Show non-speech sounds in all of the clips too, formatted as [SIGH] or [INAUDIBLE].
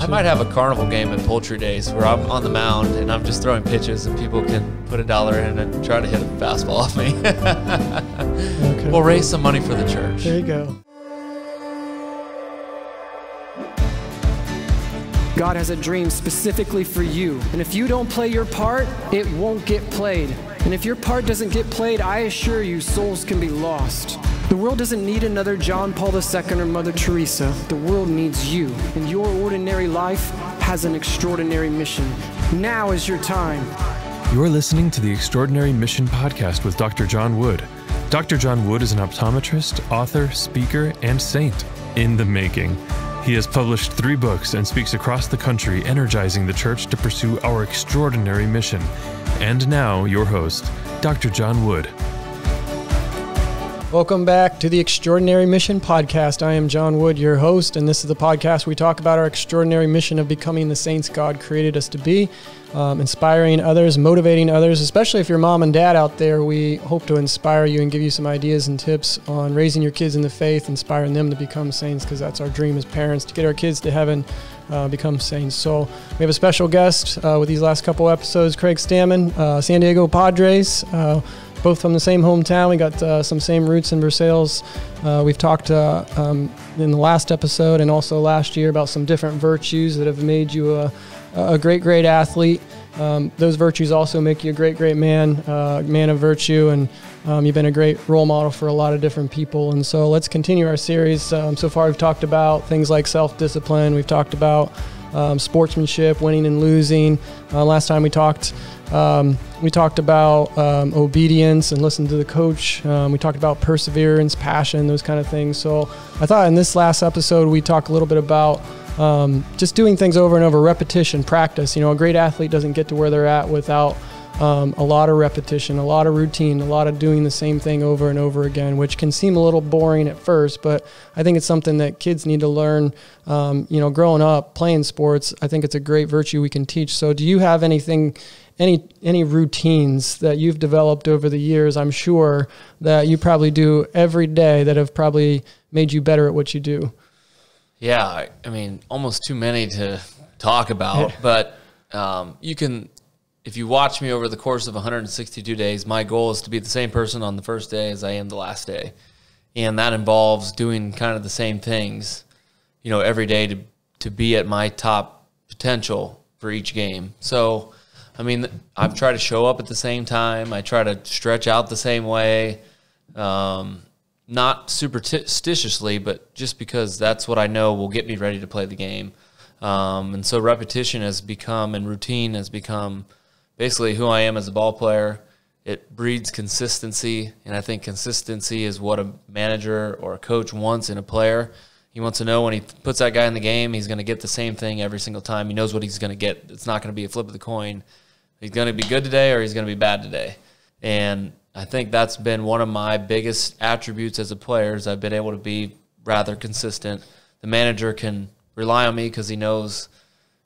I might have a carnival game at Poultry Days where I'm on the mound and I'm just throwing pitches and people can put a dollar in and try to hit a fastball off me. [LAUGHS] Okay. we'll raise some money for the church. There you go. God has a dream specifically for you. And if you don't play your part, it won't get played. And if your part doesn't get played, I assure you, souls can be lost. The world doesn't need another John Paul II or Mother Teresa. The world needs you. And your ordinary life has an extraordinary mission. Now is your time. You're listening to the Extraordinary Mission Podcast with Dr. John Wood. Dr. John Wood is an optometrist, author, speaker, and saint in the making. He has published three books and speaks across the country, energizing the church to pursue our extraordinary mission. And now, your host, Dr. John Wood. Welcome back to the Extraordinary Mission Podcast. I am John Wood, your host, and this is the podcast we talk about our extraordinary mission of becoming the saints God created us to be, um, inspiring others, motivating others, especially if you're mom and dad out there. We hope to inspire you and give you some ideas and tips on raising your kids in the faith, inspiring them to become saints, because that's our dream as parents to get our kids to heaven. Uh, become saints. So we have a special guest uh, with these last couple episodes, Craig Stammen, uh, San Diego Padres. Both from the same hometown. We got uh, some same roots in Versailles. Uh, we've talked uh, um, in the last episode and also last year about some different virtues that have made you a, a great, great athlete. Um, those virtues also make you a great, great man, uh, man of virtue, and um, you've been a great role model for a lot of different people. And so let's continue our series. Um, so far, we've talked about things like self discipline, we've talked about um, sportsmanship, winning and losing. Uh, last time we talked, um, we talked about um, obedience and listen to the coach. Um, we talked about perseverance, passion, those kind of things. So I thought in this last episode we talk a little bit about um, just doing things over and over, repetition, practice. You know, a great athlete doesn't get to where they're at without um, a lot of repetition, a lot of routine, a lot of doing the same thing over and over again, which can seem a little boring at first, but I think it's something that kids need to learn. Um, you know, growing up playing sports, I think it's a great virtue we can teach. So, do you have anything? Any any routines that you've developed over the years? I'm sure that you probably do every day that have probably made you better at what you do. Yeah, I, I mean, almost too many to talk about, [LAUGHS] but um, you can, if you watch me over the course of 162 days, my goal is to be the same person on the first day as I am the last day. And that involves doing kind of the same things, you know, every day to, to be at my top potential for each game. So, I mean, I've tried to show up at the same time. I try to stretch out the same way. Um, not superstitiously, but just because that's what I know will get me ready to play the game. Um, and so repetition has become and routine has become basically who I am as a ball player. It breeds consistency, and I think consistency is what a manager or a coach wants in a player. He wants to know when he puts that guy in the game, he's going to get the same thing every single time. He knows what he's going to get. It's not going to be a flip of the coin. He's going to be good today or he's going to be bad today. And I think that's been one of my biggest attributes as a player is I've been able to be rather consistent. The manager can rely on me because he knows,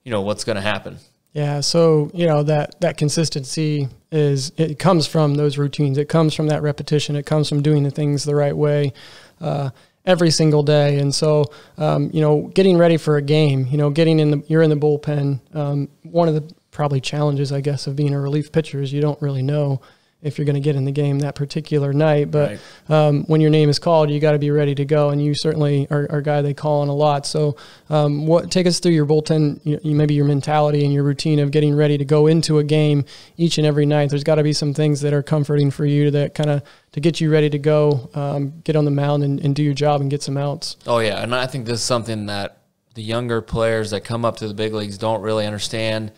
you know, what's going to happen. Yeah, so you know that that consistency is it comes from those routines. It comes from that repetition. It comes from doing the things the right way uh, every single day. And so um, you know, getting ready for a game. You know, getting in the you're in the bullpen. Um, one of the probably challenges, I guess, of being a relief pitcher is you don't really know if you're going to get in the game that particular night. But right. um, when your name is called, you got to be ready to go, and you certainly are, are a guy they call on a lot. So, um, what take us through your bullpen, you, you, maybe your mentality and your routine of getting ready to go into a game each and every night. There's got to be some things that are comforting for you that kind of to get you ready to go, um, get on the mound and, and do your job and get some outs. Oh yeah, and I think this is something that the younger players that come up to the big leagues don't really understand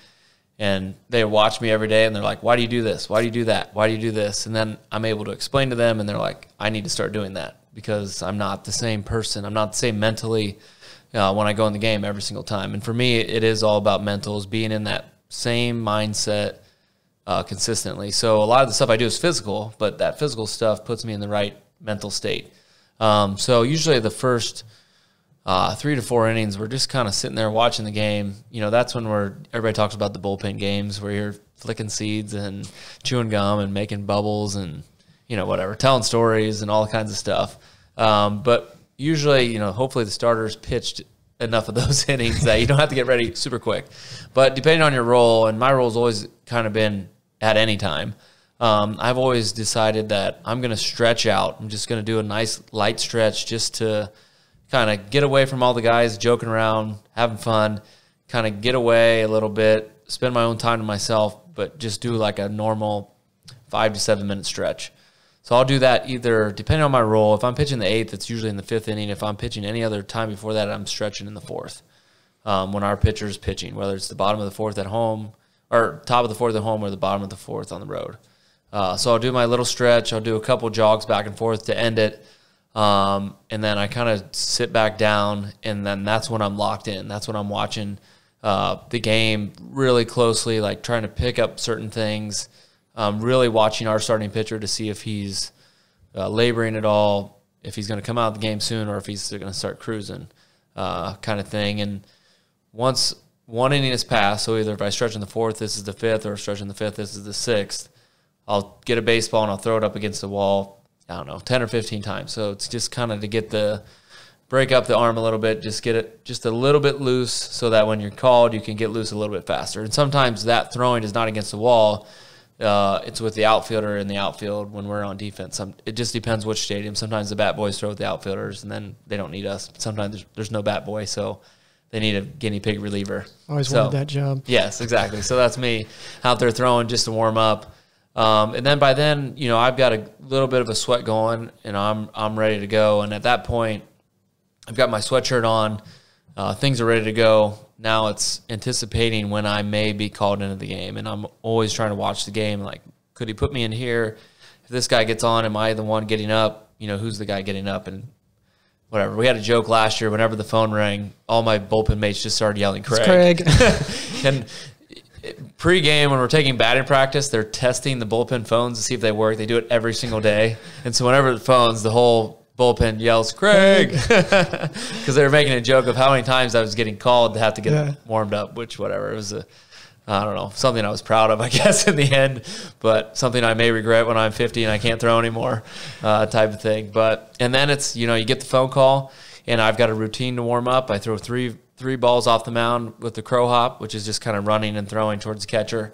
and they watch me every day and they're like why do you do this? Why do you do that? Why do you do this? And then i'm able to explain to them and they're like i need to start doing that because i'm not the same person. I'm not the same mentally uh, when i go in the game every single time. And for me it is all about mentals being in that same mindset uh, consistently. So a lot of the stuff i do is physical but that physical stuff puts me in the right mental state. Um, so usually the first – uh, three to four innings, we're just kind of sitting there watching the game. You know, that's when we're everybody talks about the bullpen games where you're flicking seeds and chewing gum and making bubbles and you know whatever, telling stories and all kinds of stuff. Um, but usually, you know, hopefully the starters pitched enough of those [LAUGHS] innings that you don't have to get ready super quick. But depending on your role, and my role's always kind of been at any time. Um, I've always decided that I'm going to stretch out. I'm just going to do a nice light stretch just to kind of get away from all the guys joking around, having fun, kind of get away a little bit, spend my own time to myself, but just do like a normal five to seven minute stretch. So I'll do that either depending on my role. If I'm pitching the eighth, it's usually in the fifth inning. If I'm pitching any other time before that, I'm stretching in the fourth. Um, when our pitcher is pitching, whether it's the bottom of the fourth at home or top of the fourth at home or the bottom of the fourth on the road. Uh, so I'll do my little stretch. I'll do a couple jogs back and forth to end it. Um, and then I kind of sit back down, and then that's when I'm locked in. That's when I'm watching uh, the game really closely, like trying to pick up certain things, um, really watching our starting pitcher to see if he's uh, laboring at all, if he's going to come out of the game soon, or if he's going to start cruising, uh, kind of thing. And once one inning is passed, so either if I stretch in the fourth, this is the fifth, or stretch in the fifth, this is the sixth I'll get a baseball and I'll throw it up against the wall. I don't know, ten or fifteen times. So it's just kind of to get the break up the arm a little bit, just get it just a little bit loose, so that when you're called, you can get loose a little bit faster. And sometimes that throwing is not against the wall. Uh, it's with the outfielder in the outfield when we're on defense. Some, it just depends which stadium. Sometimes the bat boys throw with the outfielders, and then they don't need us. Sometimes there's, there's no bat boy, so they need a guinea pig reliever. Always so, wanted that job. Yes, exactly. So that's me out there throwing just to warm up. Um, and then by then, you know, I've got a little bit of a sweat going, and I'm I'm ready to go. And at that point, I've got my sweatshirt on. Uh, things are ready to go. Now it's anticipating when I may be called into the game, and I'm always trying to watch the game. Like, could he put me in here? If this guy gets on, am I the one getting up? You know, who's the guy getting up? And whatever. We had a joke last year. Whenever the phone rang, all my bullpen mates just started yelling, "Craig!" Craig. [LAUGHS] and pre-game when we're taking batting practice, they're testing the bullpen phones to see if they work. They do it every single day, [LAUGHS] and so whenever the phones, the whole bullpen yells Craig [LAUGHS] [LAUGHS] because they were making a joke of how many times I was getting called to have to get Yeah. warmed up, which whatever it was a. I don't know, something I was proud of, I guess, in the end, but something I may regret when I'm 50 and I can't throw anymore, uh, type of thing. But and then it's you know you get the phone call, and I've got a routine to warm up. I throw three three balls off the mound with the crow hop, which is just kind of running and throwing towards the catcher.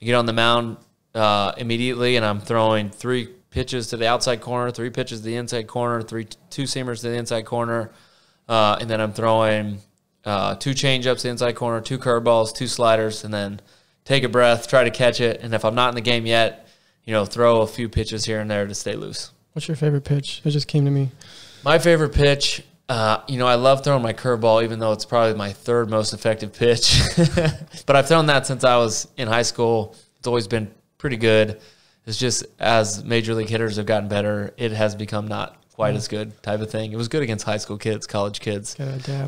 I get on the mound uh, immediately, and I'm throwing three pitches to the outside corner, three pitches to the inside corner, three two seamers to the inside corner, uh, and then I'm throwing uh, two changeups to the inside corner, two curveballs, two sliders, and then take a breath, try to catch it, and if I'm not in the game yet, you know, throw a few pitches here and there to stay loose. What's your favorite pitch? It just came to me. My favorite pitch, uh, you know, I love throwing my curveball, even though it's probably my third most effective pitch. [LAUGHS] but I've thrown that since I was in high school. It's always been pretty good. It's just as major league hitters have gotten better, it has become not quite as good type of thing. It was good against high school kids, college kids.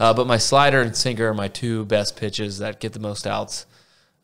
Uh, but my slider and sinker are my two best pitches that get the most outs.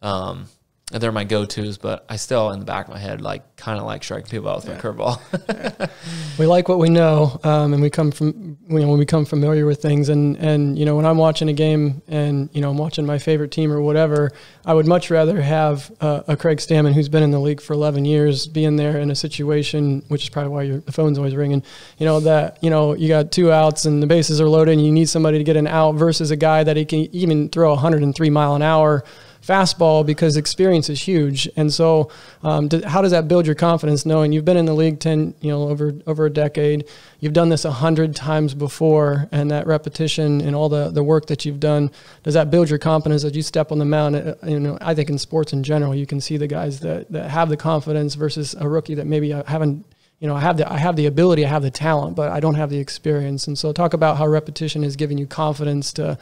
Um, they're my go-tos, but I still, in the back of my head, like kind of like striking people out with my curveball. [LAUGHS] we like what we know, um, and we come from you know, when we become familiar with things. And and you know when I'm watching a game and you know I'm watching my favorite team or whatever, I would much rather have uh, a Craig Stammen who's been in the league for 11 years being there in a situation, which is probably why your the phone's always ringing. You know that you know you got two outs and the bases are loaded, and you need somebody to get an out versus a guy that he can even throw 103 mile an hour fastball because experience is huge. And so, um, do, how does that build your confidence knowing you've been in the league ten, you know, over over a decade? You've done this a hundred times before, and that repetition and all the the work that you've done does that build your confidence as you step on the mound? Uh, You know, I think in sports in general, you can see the guys that that have the confidence versus a rookie that maybe uh, haven't. You know, I have the I have the ability, I have the talent, but I don't have the experience. And so, talk about how repetition is giving you confidence to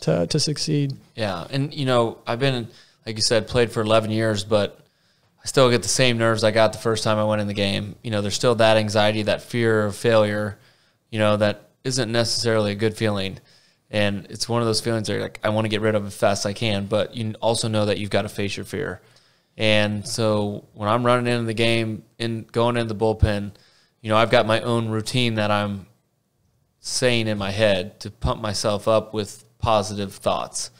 to to succeed. Yeah, and you know, I've been like you said, played for 11 years, but I still get the same nerves I got the first time I went in the game. You know, there's still that anxiety, that fear of failure. You know, that isn't necessarily a good feeling, and it's one of those feelings that like I want to get rid of as fast as I can, but you also know that you've got to face your fear. And so when I'm running into the game and going into the bullpen, you know, I've got my own routine that I'm saying in my head to pump myself up with positive thoughts.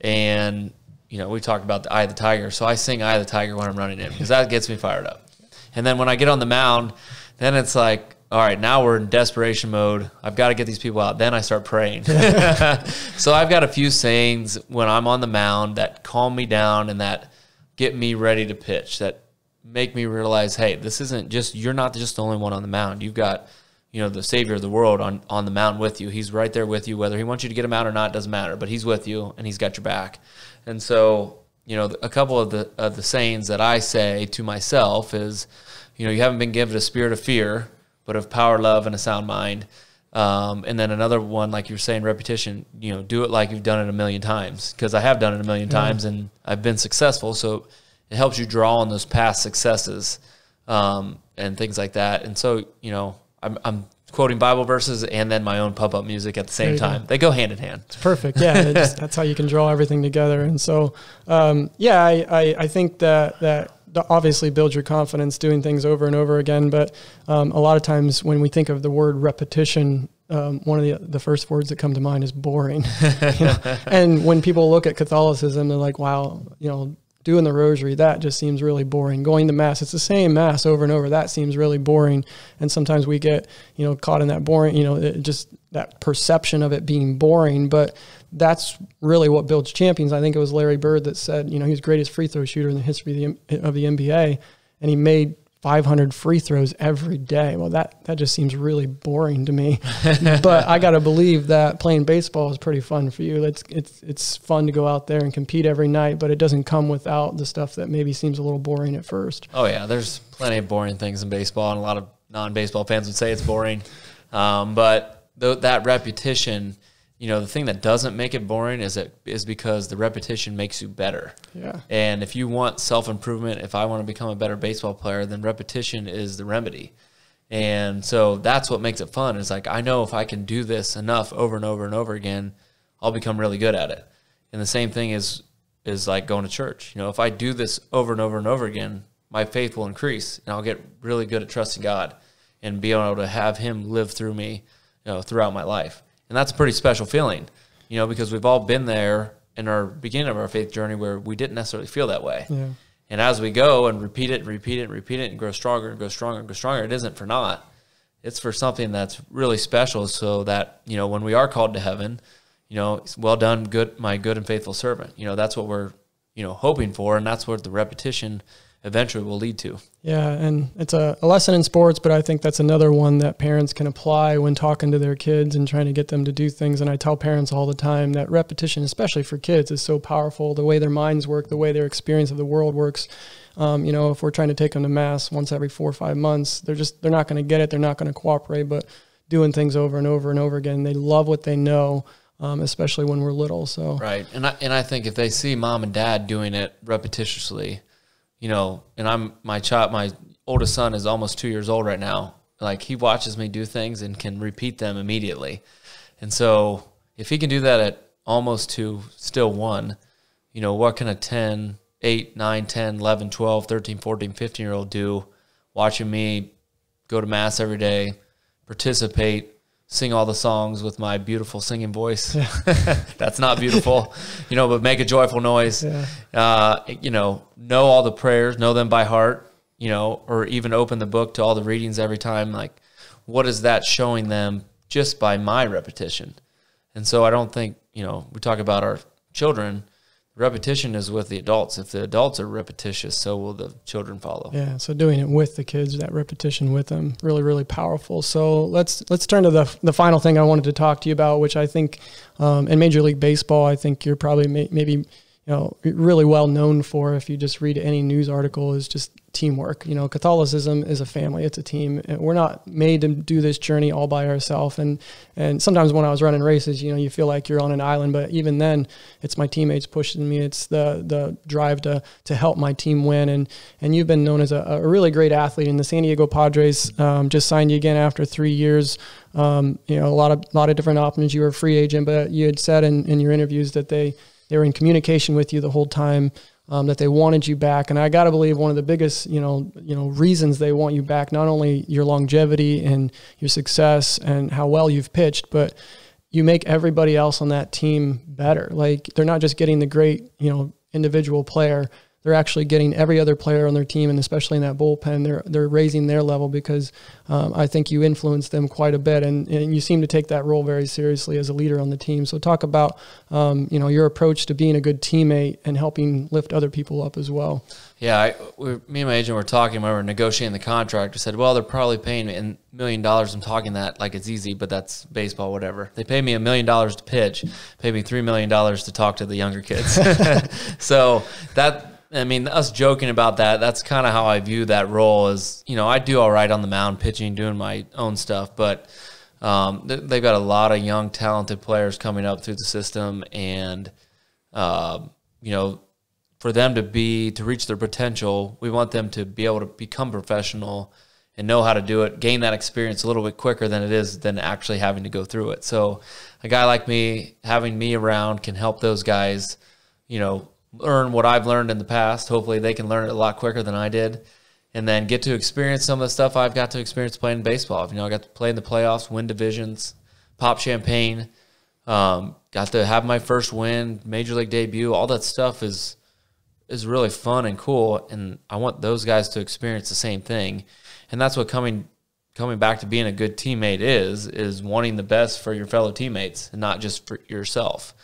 And, you know, we talked about the eye of the tiger. So I sing eye of the tiger when I'm running in because that gets me fired up. And then when I get on the mound, then it's like, all right, now we're in desperation mode. I've got to get these people out. Then I start praying. [LAUGHS] [LAUGHS] so I've got a few sayings when I'm on the mound that calm me down and that get me ready to pitch, that make me realize, hey, this isn't just, you're not just the only one on the mound. You've got, you know, the savior of the world on, on the mound with you. He's right there with you. Whether he wants you to get him out or not doesn't matter, but he's with you and he's got your back. And so, you know, a couple of the, of the sayings that I say to myself is, you know, you haven't been given a spirit of fear, but of power, love, and a sound mind. Um, and then another one, like you're saying, repetition. You know, do it like you've done it a million times because I have done it a million times and I've been successful. So it helps you draw on those past successes um, and things like that. And so you know, I'm, I'm quoting Bible verses and then my own pop up music at the same time. Go. They go hand in hand. It's perfect. Yeah, just, [LAUGHS] that's how you can draw everything together. And so, um, yeah, I, I, I think that that obviously build your confidence doing things over and over again. But um, a lot of times when we think of the word repetition, um, one of the the first words that come to mind is boring. [LAUGHS] you know? and when people look at Catholicism, they're like, "Wow, you know, doing the rosary that just seems really boring. Going to mass, it's the same mass over and over. That seems really boring." And sometimes we get you know caught in that boring, you know, just that perception of it being boring. But that's really what builds champions. I think it was Larry Bird that said, you know, he was greatest free throw shooter in the history of the, of the NBA, and he made 500 free throws every day. Well, that that just seems really boring to me. [LAUGHS] but I got to believe that playing baseball is pretty fun for you. It's it's it's fun to go out there and compete every night, but it doesn't come without the stuff that maybe seems a little boring at first. Oh yeah, there's plenty of boring things in baseball, and a lot of non-baseball fans would say it's boring. Um, but th- that repetition you know the thing that doesn't make it boring is it is because the repetition makes you better. Yeah. And if you want self-improvement if i want to become a better baseball player then repetition is the remedy. And so that's what makes it fun. Is like i know if i can do this enough over and over and over again i'll become really good at it. And the same thing is is like going to church. You know if i do this over and over and over again my faith will increase and i'll get really good at trusting god and being able to have him live through me you know throughout my life and that's a pretty special feeling, you know, because we've all been there in our beginning of our faith journey where we didn't necessarily feel that way. Yeah. And as we go and repeat it and repeat it and repeat it and grow stronger and grow stronger and grow stronger, it isn't for naught. It's for something that's really special so that, you know, when we are called to heaven, you know, well done, good my good and faithful servant. You know, that's what we're, you know, hoping for and that's what the repetition eventually will lead to. Yeah, and it's a, a, lesson in sports, but I think that's another one that parents can apply when talking to their kids and trying to get them to do things. And I tell parents all the time that repetition, especially for kids, is so powerful. The way their minds work, the way their experience of the world works. Um, you know, if we're trying to take them to mass once every four or five months, they're just they're not going to get it. They're not going to cooperate. But doing things over and over and over again, they love what they know. Um, especially when we're little. So right, and I and I think if they see mom and dad doing it repetitiously, you know, and I'm my child, my oldest son is almost two years old right now. Like he watches me do things and can repeat them immediately. And so if he can do that at almost two, still one, you know, what can a 10, 8, 9, 10, 11, 12, 13, 14, 15 year old do watching me go to mass every day, participate, sing all the songs with my beautiful singing voice. Yeah. [LAUGHS] That's not beautiful, [LAUGHS] you know, but make a joyful noise. Yeah. Uh, you know, know all the prayers, know them by heart, you know, or even open the book to all the readings every time. Like, what is that showing them just by my repetition? And so I don't think, you know, we talk about our children repetition is with the adults. If the adults are repetitious, so will the children follow. Yeah, so doing it with the kids, that repetition with them, really, really powerful. So let's let's turn to the the final thing I wanted to talk to you about, which I think um, in Major League Baseball, I think you're probably may, maybe you know really well known for if you just read any news article is just teamwork. You know catholicism is a family it's a team. We're not made to do this journey all by ourselves. And and sometimes when i was running races you know you feel like you're on an island but even then it's my teammates pushing me. It's the the drive to to help my team win. And and you've been known as a, a really great athlete. And the san diego padres um, just signed you again after three years. Um, you know a lot of lot of different options. You were a free agent but you had said in, in your interviews that they they were in communication with you the whole time. Um, that they wanted you back, and I got to believe one of the biggest, you know, you know, reasons they want you back not only your longevity and your success and how well you've pitched, but you make everybody else on that team better. Like they're not just getting the great, you know, individual player; they're actually getting every other player on their team, and especially in that bullpen, they're they're raising their level because um, I think you influence them quite a bit, and, and you seem to take that role very seriously as a leader on the team. So talk about um, you know your approach to being a good teammate and helping lift other people up as well. Yeah, I, we, me and my agent were talking when we were negotiating the contract. I said, well, they're probably paying me a million dollars. I'm talking that like it's easy, but that's baseball, whatever. They pay me a million dollars to pitch, pay me $3 million to talk to the younger kids. [LAUGHS] so that I mean, us joking about that, that's kind of how I view that role is, you know, I do all right on the mound pitching, doing my own stuff, but um, they've got a lot of young, talented players coming up through the system. And, uh, you know, for them to be, to reach their potential, we want them to be able to become professional and know how to do it, gain that experience a little bit quicker than it is than actually having to go through it. So a guy like me, having me around can help those guys, you know, learn what I've learned in the past. Hopefully, they can learn it a lot quicker than I did, and then get to experience some of the stuff I've got to experience playing baseball. You know, I got to play in the playoffs, win divisions, pop champagne, um, got to have my first win, major league debut. All that stuff is is really fun and cool, and I want those guys to experience the same thing, and that's what coming coming back to being a good teammate is is wanting the best for your fellow teammates and not just for yourself.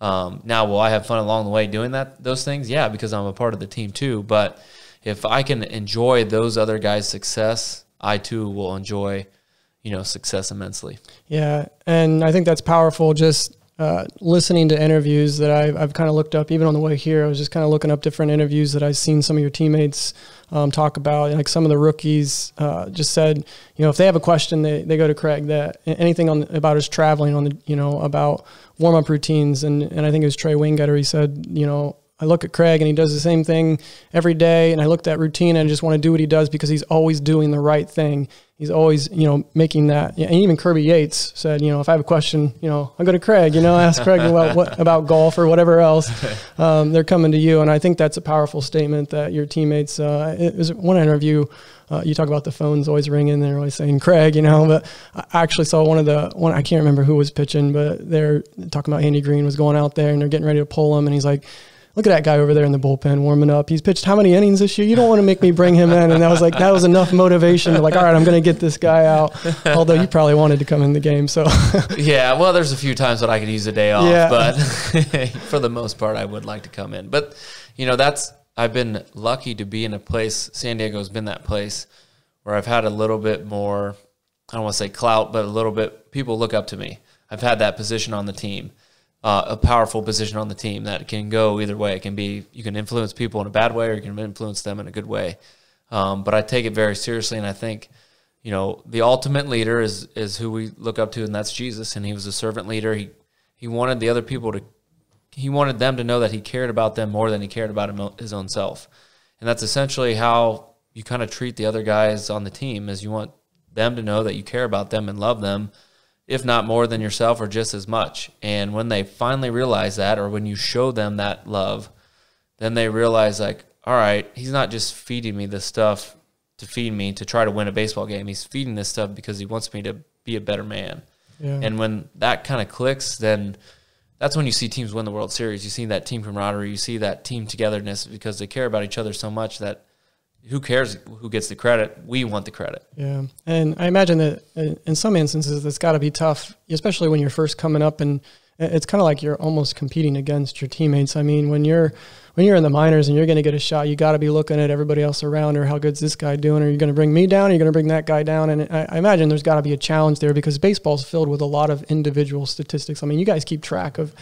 Um, now, will I have fun along the way doing that those things? Yeah, because I'm a part of the team too. But if I can enjoy those other guys' success, I too will enjoy, you know, success immensely. Yeah, and I think that's powerful. Just uh, listening to interviews that I've, I've kind of looked up, even on the way here, I was just kind of looking up different interviews that I've seen some of your teammates um, talk about. Like some of the rookies uh, just said, you know, if they have a question, they, they go to Craig. That anything on about his traveling on the, you know, about warm up routines, and and I think it was Trey Wingenter. He said, you know, I look at Craig and he does the same thing every day, and I look at that routine and I just want to do what he does because he's always doing the right thing he's always, you know, making that. And even Kirby Yates said, you know, if I have a question, you know, I go to Craig, you know, ask Craig about what [LAUGHS] about golf or whatever else. [LAUGHS] Um, they're coming to you, and I think that's a powerful statement that your teammates. Uh, it was one interview. Uh, you talk about the phones always ringing. They're always saying Craig, you know. But I actually saw one of the one. I can't remember who was pitching, but they're talking about Andy Green was going out there, and they're getting ready to pull him, and he's like look at that guy over there in the bullpen warming up. He's pitched how many innings this year? You don't want to make me bring him in. And that was like, that was enough motivation to like, all right, I'm going to get this guy out. [LAUGHS] Although you probably wanted to come in the game. So [LAUGHS] yeah, well, there's a few times that I could use a day off, yeah. but [LAUGHS] for the most part, I would like to come in. But you know, that's I've been lucky to be in a place. San Diego's been that place where I've had a little bit more. I don't want to say clout, but a little bit people look up to me. I've had that position on the team uh, a powerful position on the team that can go either way. It can be you can influence people in a bad way, or you can influence them in a good way. Um, but I take it very seriously, and I think you know the ultimate leader is is who we look up to, and that's Jesus. And he was a servant leader. He he wanted the other people to he wanted them to know that he cared about them more than he cared about his own self. And that's essentially how you kind of treat the other guys on the team is you want them to know that you care about them and love them if not more than yourself or just as much. And when they finally realize that, or when you show them that love, then they realize, like, all right, he's not just feeding me this stuff to feed me to try to win a baseball game. He's feeding this stuff because he wants me to be a better man. Yeah. And when that kind of clicks, then that's when you see teams win the World Series. You see that team camaraderie, you see that team togetherness because they care about each other so much that who cares who gets the credit? We want the credit. Yeah, and I imagine that uh, in some instances it's got to be tough, especially when you're first coming up, and uh, it's kind of like you're almost competing against your teammates. I mean, when you're when you're in the minors and you're going to get a shot, you got to be looking at everybody else around, or how good's this guy doing? Are you going to bring me down? Are you going to bring that guy down? And I, I imagine there's got to be a challenge there because baseball's filled with a lot of individual statistics. I mean, you guys keep track of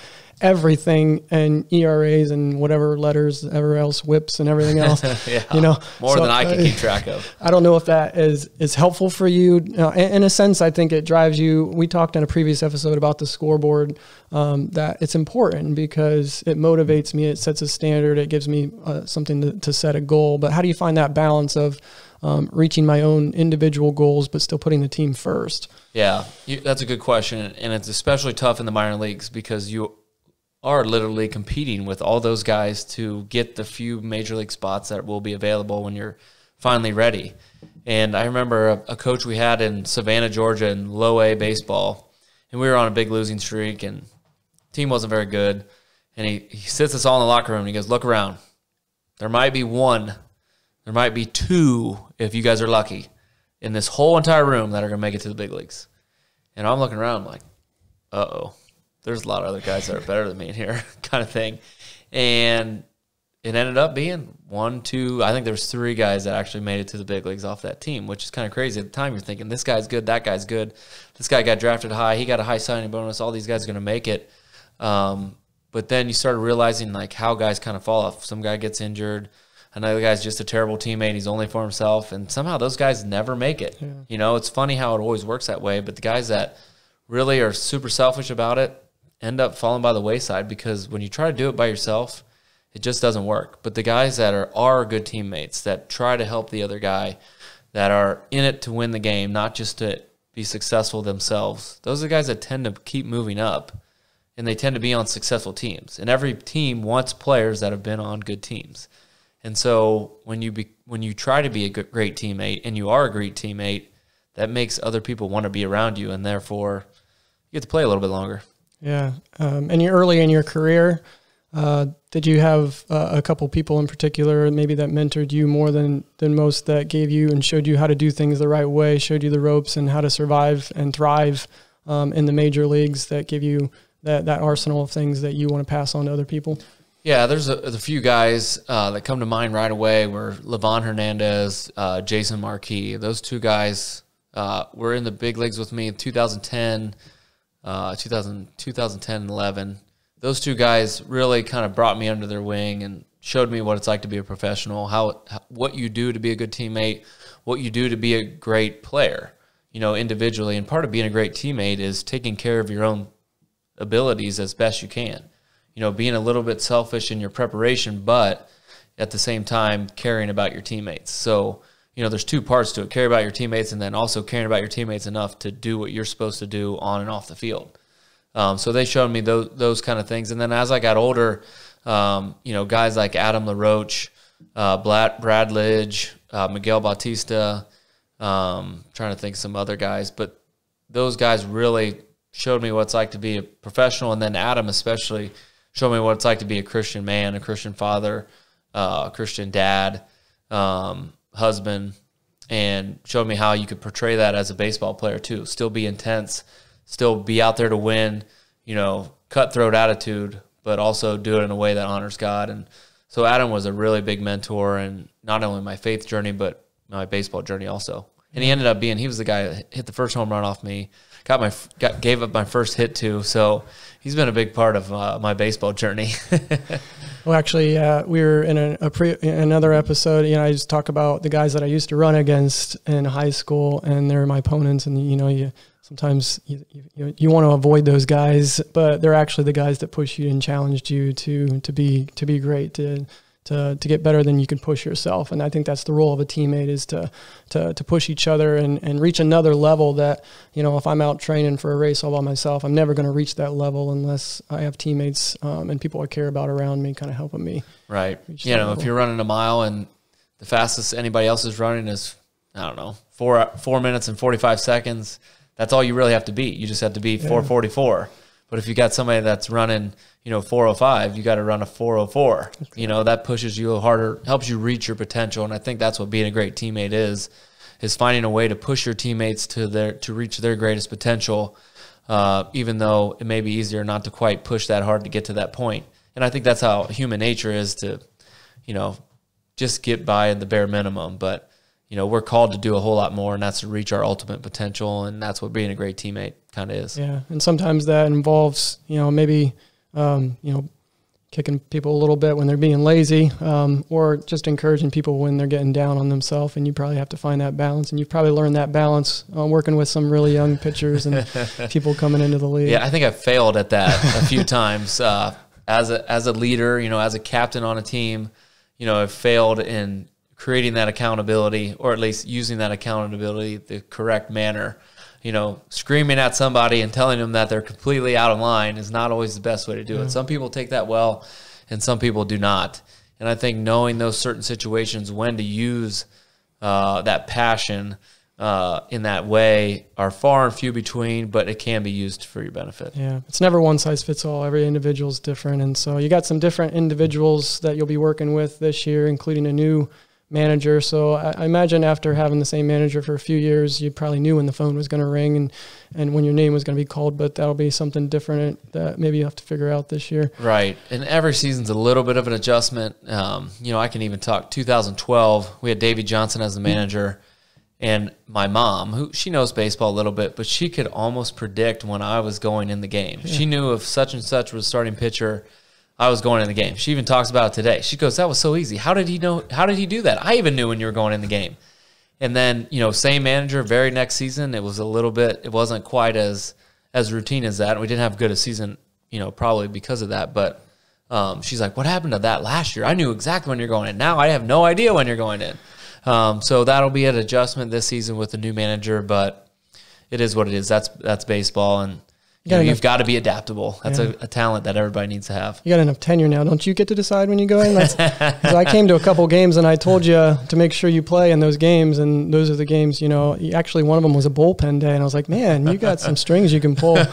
everything and ERAs and whatever letters ever else whips and everything else. [LAUGHS] yeah, you know, more so, than I can uh, keep track of. [LAUGHS] I don't know if that is is helpful for you. Uh, in, in, a sense, I think it drives you. We talked in a previous episode about the scoreboard. Um, that it's important because it motivates me. It sets a standard. It gives me uh, something to, to set a goal. But how do you find that balance of um, reaching my own individual goals, but still putting the team first? Yeah, you, that's a good question, and it's especially tough in the minor leagues because you are literally competing with all those guys to get the few major league spots that will be available when you're finally ready. And I remember a, a coach we had in Savannah, Georgia, in low A baseball, and we were on a big losing streak, and team wasn't very good. And he, he sits us all in the locker room and he goes, Look around. there might be one, there might be two if you guys are lucky in this whole entire room that are going to make it to the big leagues. And I'm looking around I'm like, uh oh, there's a lot of other guys that are better than me in here, [LAUGHS] kind of thing. And it ended up being one, two. I think there's three guys that actually made it to the big leagues off that team, which is kind of crazy. At the time, you're thinking this guy's good, that guy's good. This guy got drafted high, he got a high signing bonus. All these guys are going to make it. Um, but then you started realizing like how guys kind of fall off. Some guy gets injured. Another guy's just a terrible teammate. He's only for himself, and somehow those guys never make it. Yeah. You know, it's funny how it always works that way. But the guys that really are super selfish about it end up falling by the wayside because when you try to do it by yourself, it just doesn't work. But the guys that are are good teammates that try to help the other guy, that are in it to win the game, not just to be successful themselves. Those are the guys that tend to keep moving up, and they tend to be on successful teams. And every team wants players that have been on good teams. And so when you be, when you try to be a good, great teammate and you are a great teammate, that makes other people want to be around you, and therefore you get to play a little bit longer. Yeah, um, and you're early in your career. Uh, did you have uh, a couple people in particular, maybe that mentored you more than than most, that gave you and showed you how to do things the right way, showed you the ropes and how to survive and thrive um, in the major leagues? That give you that that arsenal of things that you want to pass on to other people. Yeah, there's a, a few guys uh, that come to mind right away. Were Livan Hernandez, uh, Jason Marquis. Those two guys uh, were in the big leagues with me in 2010, uh, 2000, 2010 and 11 those two guys really kind of brought me under their wing and showed me what it's like to be a professional, how, how, what you do to be a good teammate, what you do to be a great player, you know, individually. And part of being a great teammate is taking care of your own abilities as best you can. You know, being a little bit selfish in your preparation, but at the same time caring about your teammates. So, you know, there's two parts to it: care about your teammates, and then also caring about your teammates enough to do what you're supposed to do on and off the field. Um, so they showed me those those kind of things. And then as I got older, um, you know, guys like Adam LaRoche, uh, Brad, Lidge, uh, Miguel Batista, um, trying to think some other guys, but those guys really showed me what it's like to be a professional. And then Adam especially showed me what it's like to be a Christian man, a Christian father, uh, a Christian dad, um, husband, and showed me how you could portray that as a baseball player too. Still be intense still be out there to win, you know, cutthroat attitude, but also do it in a way that honors God. And so Adam was a really big mentor and not only my faith journey, but my baseball journey also. And he ended up being, he was the guy that hit the first home run off me, got my, got, gave up my first hit to. So he's been a big part of uh, my baseball journey. [LAUGHS] well, actually, uh, we were in a, a pre, another episode. You know, I just talk about the guys that I used to run against in high school, and they're my opponents. And you know, you sometimes you, you, you, want to avoid those guys, but they're actually the guys that push you and challenged you to to be to be great to to to get better than you can push yourself. And I think that's the role of a teammate is to to to push each other and and reach another level that you know if I'm out training for a race all by myself, I'm never going to reach that level unless I have teammates um, and people I care about around me, kind of helping me. Right. You know, level. if you're running a mile and the fastest anybody else is running is I don't know four four minutes and forty five seconds that's all you really have to beat. You just have to beat yeah. 444. But if you got somebody that's running, you know, 405, you got to run a 404. You know, that pushes you harder, helps you reach your potential. And I think that's what being a great teammate is, is finding a way to push your teammates to their to reach their greatest potential, uh, even though it may be easier not to quite push that hard to get to that point. And I think that's how human nature is to, you know, just get by at the bare minimum. But you know, we're called to do a whole lot more, and that's to reach our ultimate potential, and that's what being a great teammate kind of is. Yeah, and sometimes that involves, you know, maybe, um, you know, kicking people a little bit when they're being lazy, um, or just encouraging people when they're getting down on themselves. And you probably have to find that balance, and you've probably learned that balance uh, working with some really young pitchers and [LAUGHS] people coming into the league. Yeah, I think I've failed at that a few [LAUGHS] times uh, as a as a leader, you know, as a captain on a team. You know, I've failed in creating that accountability or at least using that accountability the correct manner you know screaming at somebody and telling them that they're completely out of line is not always the best way to do it mm-hmm. some people take that well and some people do not and i think knowing those certain situations when to use uh, that passion uh, in that way are far and few between, but it can be used for your benefit. Yeah, it's never one size fits all. Every individual is different, and so you got some different individuals that you'll be working with this year, including a new manager. So I, I imagine after having the same manager for a few years, you probably knew when the phone was going to ring and and when your name was going to be called. But that'll be something different that maybe you have to figure out this year. Right, and every season's a little bit of an adjustment. Um, you know, I can even talk 2012. We had Davey Johnson as the manager. And my mom, who she knows baseball a little bit, but she could almost predict when I was going in the game. She knew if such and such was starting pitcher, I was going in the game. She even talks about it today. She goes, "That was so easy. How did he know? How did he do that? I even knew when you were going in the game." And then you know, same manager, very next season, it was a little bit. It wasn't quite as as routine as that. We didn't have good a season, you know, probably because of that. But um, she's like, "What happened to that last year? I knew exactly when you're going in. Now I have no idea when you're going in." Um, so that'll be an adjustment this season with the new manager, but it is what it is. That's that's baseball, and you know, you've got to be adaptable. That's Yeah. a, a talent that everybody needs to have. You got enough tenure now. Don't you get to decide when you go in? That's, [LAUGHS] I came to a couple games and I told you to make sure you play in those games. And those are the games, you know, actually one of them was a bullpen day. And I was like, man, you got some strings you can pull. [LAUGHS]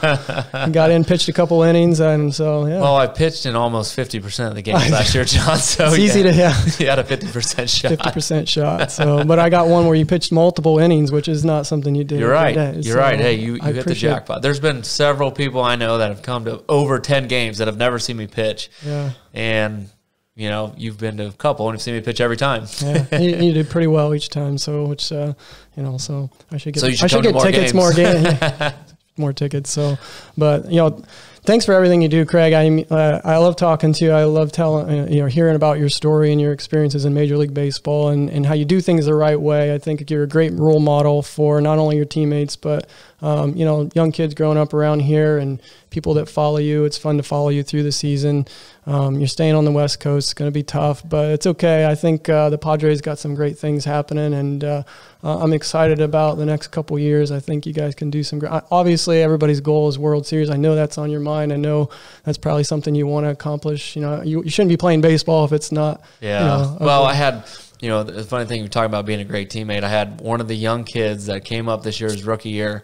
And got in, pitched a couple innings. And so, yeah. Well, I pitched in almost fifty percent of the games last year, John. So [LAUGHS] it's easy to, yeah, you had a fifty percent shot. 50% shot. So, but I got one where you pitched multiple innings, which is not something you do. You're right. You're So right. Hey, you, you I hit the jackpot. There's been several people I know that have come to over ten games that have never seen me pitch, Yeah. and you know you've been to a couple and you've seen me pitch every time. Yeah, [LAUGHS] you, you did pretty well each time. So, which uh, you know, so I should get So should I should get more tickets, games. more games, [LAUGHS] [LAUGHS] more tickets. So, but you know, thanks for everything you do, Craig. I uh, I love talking to you. I love telling uh, you know hearing about your story and your experiences in Major League Baseball and and how you do things the right way. I think you're a great role model for not only your teammates but um, you know young kids growing up around here and people that follow you. It's fun to follow you through the season. Um, you're staying on the West Coast. It's going to be tough, but it's okay. I think uh, the Padres got some great things happening, and uh, uh, I'm excited about the next couple years. I think you guys can do some great. Obviously, everybody's goal is World Series. I know that's on your mind. I know that's probably something you want to accomplish. You know, you, you shouldn't be playing baseball if it's not. Yeah. You know, well. I had, you know, the funny thing you're talking about being a great teammate. I had one of the young kids that came up this year's rookie year,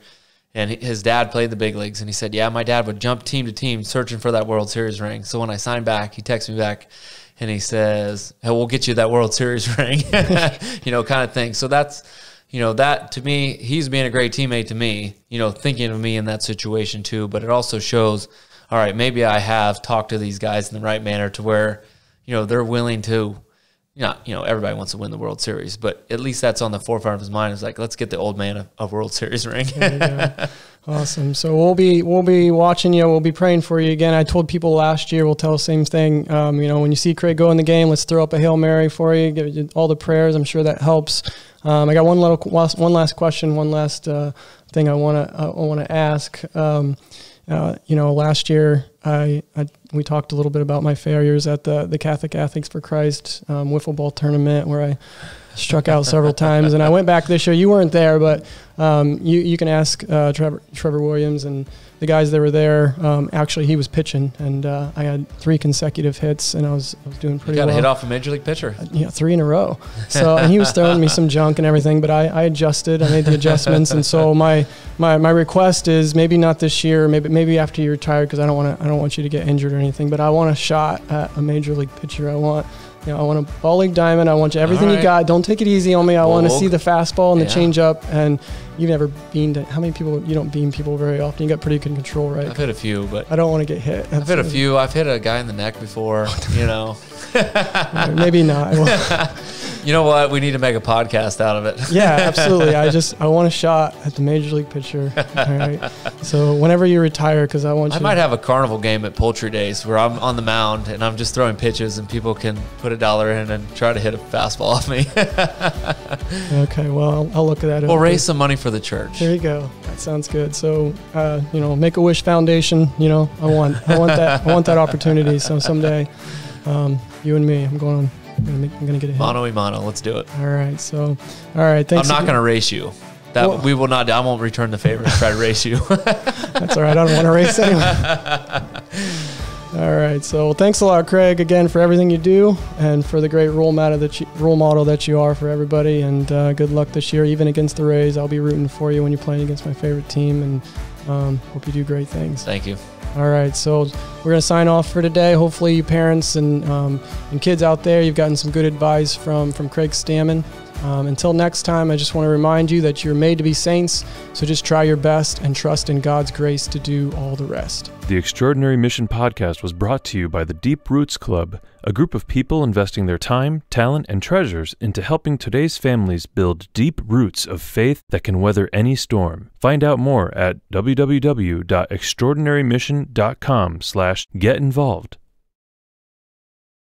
and his dad played the big leagues, and he said, "Yeah, my dad would jump team to team searching for that World Series ring." So when I signed back, he texts me back, and he says, "Hey, we'll get you that World Series [LAUGHS] ring," [LAUGHS] you know, kind of thing. So that's. You know, that to me, he's being a great teammate to me, you know, thinking of me in that situation too. But it also shows, all right, maybe I have talked to these guys in the right manner to where, you know, they're willing to, not, you know, everybody wants to win the World Series, but at least that's on the forefront of his mind. Is like, let's get the old man a, a World Series ring. [LAUGHS] Awesome. So we'll be we'll be watching you. We'll be praying for you again. I told people last year we'll tell the same thing. Um, you know, when you see Craig go in the game, let's throw up a hail mary for you. Give you all the prayers. I'm sure that helps. Um, I got one little one last question, one last uh, thing I want to I want to ask. Um, uh, you know, last year I, I we talked a little bit about my failures at the the Catholic Athletes for Christ um, wiffle ball tournament where I struck out several [LAUGHS] times, and I went back this year. You weren't there, but um, you you can ask uh, Trevor Trevor Williams and the guys that were there. Um, actually, he was pitching, and uh, I had three consecutive hits, and I was I was doing pretty. you got well. hit off a major league pitcher. Yeah, three in a row. So and he was throwing me some junk and everything, but I, I adjusted. I made the adjustments, and so my, my my request is maybe not this year, maybe maybe after you retire, because I don't want to I don't want you to get injured or anything. But I want a shot at a major league pitcher. I want. You know, I want a ball league diamond. I want you everything All you got. Don't take it easy on me. I want to see the fastball and the changeup. And you've never beamed. it. How many people? You don't beam people very often. You got pretty good control, right? I've hit a few, but I don't want to get hit. I've hit a few. I've hit a guy in the neck before. [LAUGHS] You know, [LAUGHS] Maybe not. [LAUGHS] You know what? We need to make a podcast out of it. Yeah, absolutely. I [LAUGHS] just I want a shot at the major league pitcher. All right. So whenever you retire, because I want you. I might have a carnival game at Poultry Days where I'm on the mound and I'm just throwing pitches and people can put a dollar in and try to hit a fastball off me. Okay. Well, I'll, I'll look at that. we'll over. raise some money for the church. There you go. That sounds good. So, uh, you know, Make a Wish Foundation. You know, I want I want that I want that opportunity. So someday, um, you and me, I'm going. I'm gonna, make, I'm gonna get a hit. Mono y mono. Let's do it. All right. So, all right. Thanks. I'm not again. going to race you. That Well- we will not. I won't return the favor and try to race you. [LAUGHS] That's all right. I don't want to race [LAUGHS] anyway. All right. So thanks a lot, Craig, again for everything you do and for the great role model that you, role model that you are for everybody. And uh, good luck this year, even against the Rays. I'll be rooting for you when you're playing against my favorite team, and um, hope you do great things. Thank you. All right, so we're gonna sign off for today. Hopefully, you parents and um, and kids out there, you've gotten some good advice from from Craig Stammen. Um, until next time, I just want to remind you that you're made to be saints. So just try your best and trust in God's grace to do all the rest. The Extraordinary Mission podcast was brought to you by the Deep Roots Club, a group of people investing their time, talent, and treasures into helping today's families build deep roots of faith that can weather any storm. Find out more at www.extraordinarymission.com/get involved.